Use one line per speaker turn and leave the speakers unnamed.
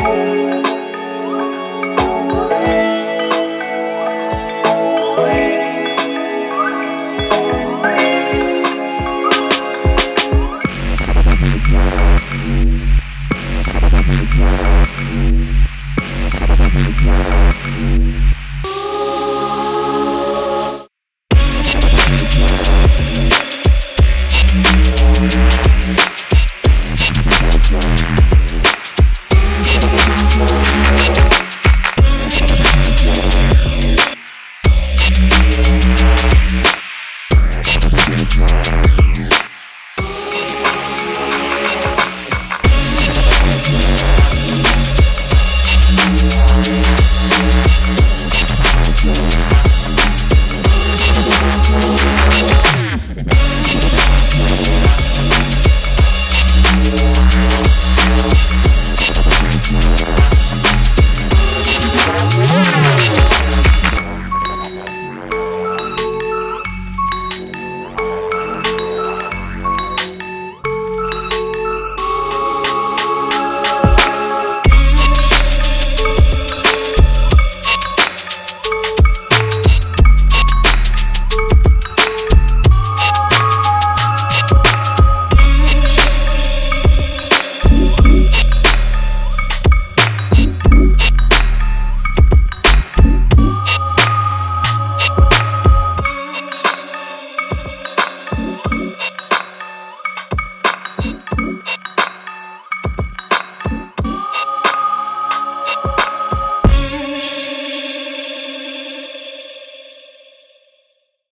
Yeah. Podcast.